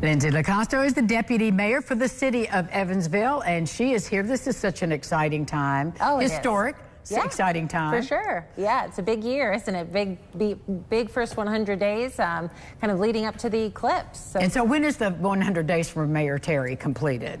Lindsay Locasto is the deputy mayor for the city of Evansville, and she is here. This is such an exciting time. Oh, Historic. Yeah, exciting time. For sure. Yeah, it's a big year, isn't it? Big, big, big first 100 days, um, kind of leading up to the eclipse. So and so when is the 100 days for Mayor Terry completed?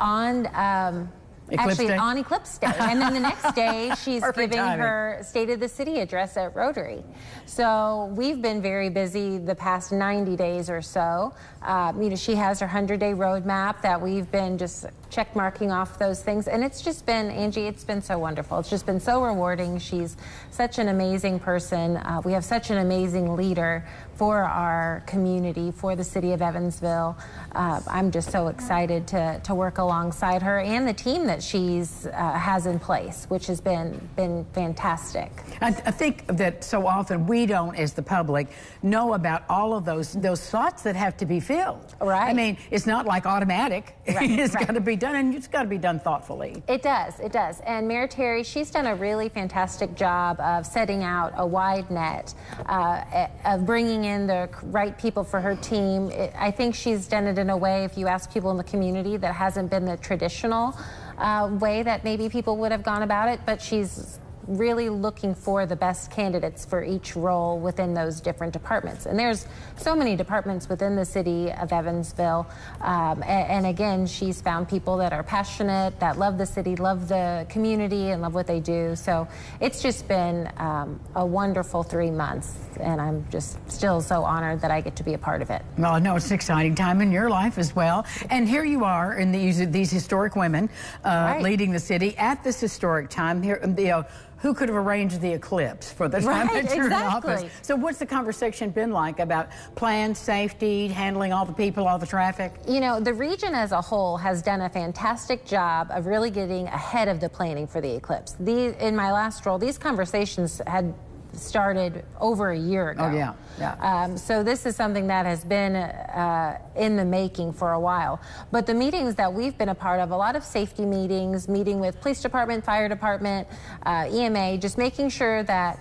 On... Um, Eclipse Actually, day? on Eclipse Day. And then the next day, she's Perfect giving timing. her State of the City address at Rotary. So we've been very busy the past 90 days or so. Um, you know, she has her 100-day roadmap that we've been just check marking off those things. And it's just been, Angie, it's been so wonderful. It's just been so rewarding. She's such an amazing person. Uh, we have such an amazing leader for our community, for the city of Evansville. Uh, I'm just so excited to, to work alongside her and the team that she's uh, has in place, which has been been fantastic. I, I, think that so often we don't, as the public, know about all of those those slots that have to be filled. Right. I mean, it's not like automatic. Right, it's right. got to be done, and it's got to be done thoughtfully. It does, it does. And Mayor Terry, she's done a really fantastic job of setting out a wide net, uh, of bringing in the right people for her team. I think she's done it in a way, if you ask people in the community, that hasn't been the traditional uh, way that maybe people would have gone about it, but she's really looking for the best candidates for each role within those different departments. And there's so many departments within the city of Evansville. Um, and, and, again, she's found people that are passionate, that love the city, love the community, and love what they do. So it's just been um, a wonderful three months. And I'm just still so honored that I get to be a part of it. Well, I know it's an exciting time in your life as well. And here you are in these, these historic women uh, Right. leading the city at this historic time. Here, you know, who could have arranged the eclipse for the time Right, that you're in exactly. office? So what's the conversation been like about planned safety, handling all the people, all the traffic? You know, the region as a whole has done a fantastic job of really getting ahead of the planning for the eclipse. These, in my last role, these conversations had started over a year ago. Oh, yeah, yeah. Um, so this is something that has been uh, in the making for a while. But the meetings that we've been a part of, a lot of safety meetings, meeting with police department, fire department, uh, EMA, just making sure that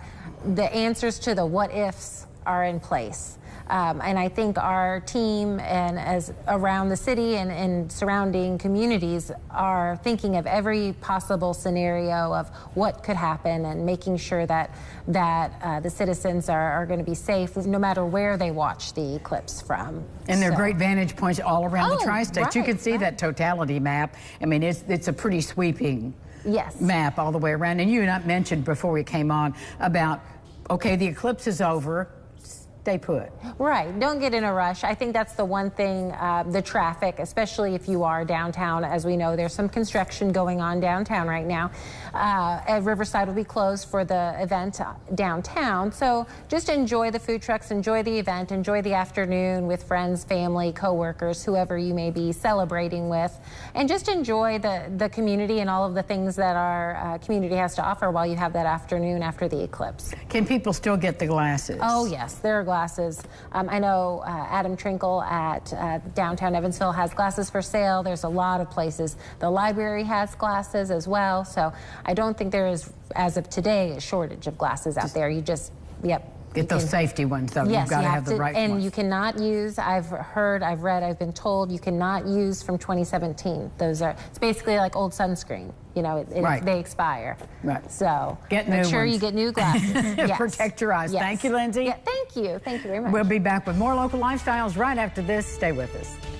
the answers to the what ifs are in place. Um, and I think our team and as around the city and, and surrounding communities are thinking of every possible scenario of what could happen and making sure that that uh, the citizens are, are going to be safe no matter where they watch the eclipse from. And there are So- great vantage points all around the Oh, tri-states. you can see right. that totality map. I mean, it's it's a pretty sweeping Yes. map all the way around. And you and I mentioned before we came on about, okay, the eclipse is over, stay put. Right. Don't get in a rush. I think that's the one thing, uh, the traffic, especially if you are downtown. As we know, there's some construction going on downtown right now. Uh, Riverside will be closed for the event uh, downtown. So just enjoy the food trucks, enjoy the event, enjoy the afternoon with friends, family, coworkers, whoever you may be celebrating with, and just enjoy the, the community and all of the things that our uh, community has to offer while you have that afternoon after the eclipse. Can people still get the glasses? Oh, yes, there are glasses. Um, I know uh, Adam Trinkle at uh, downtown Evansville has glasses for sale. There's a lot of places. The library has glasses as well. So I don't think there is, as of today, a shortage of glasses out there. You just, yep. Get those safety ones, though. Yes, You've got you to have the to, right and ones. you cannot use. I've heard, I've read, I've been told you cannot use from 2017. Those are. It's basically like old sunscreen. You know, it, it- Right. they expire. Right. So Get make new sure ones. you get new glasses. Yes. Protect your eyes. Yes. Thank you, Lindsay. Yeah, you. Thank you very much. We'll be back with more local lifestyles right after this. Stay with us.